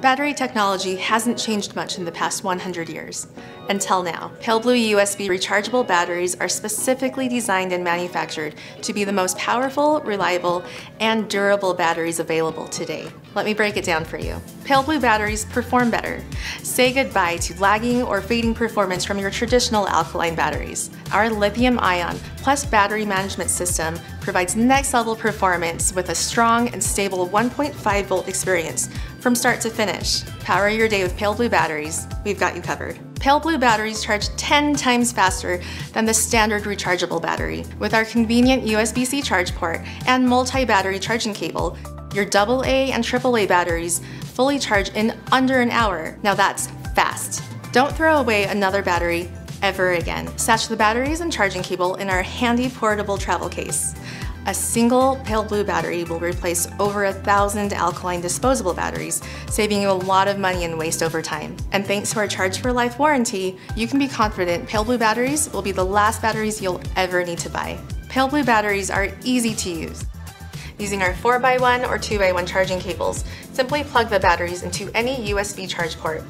Battery technology hasn't changed much in the past 100 years. Until now, Paleblue USB rechargeable batteries are specifically designed and manufactured to be the most powerful, reliable, and durable batteries available today. Let me break it down for you. Paleblue batteries perform better. Say goodbye to lagging or fading performance from your traditional alkaline batteries. Our lithium ion plus battery management system provides next level performance with a strong and stable 1.5 volt experience from start to finish. Power your day with Paleblue batteries. We've got you covered. Paleblue batteries charge 10 times faster than the standard rechargeable battery. With our convenient USB-C charge port and multi-battery charging cable, your AA and AAA batteries fully charge in under an hour. Now that's fast. Don't throw away another battery ever again. Stash the batteries and charging cable in our handy portable travel case. A single Paleblue battery will replace over a thousand alkaline disposable batteries, saving you a lot of money and waste over time. And thanks to our Charge for Life warranty, you can be confident Paleblue batteries will be the last batteries you'll ever need to buy. Paleblue batteries are easy to use. Using our 4x1 or 2x1 charging cables, simply plug the batteries into any USB charge port.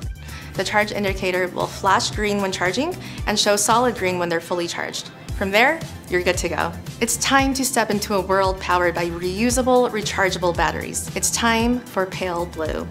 The charge indicator will flash green when charging and show solid green when they're fully charged. From there, you're good to go. It's time to step into a world powered by reusable, rechargeable batteries. It's time for Paleblue.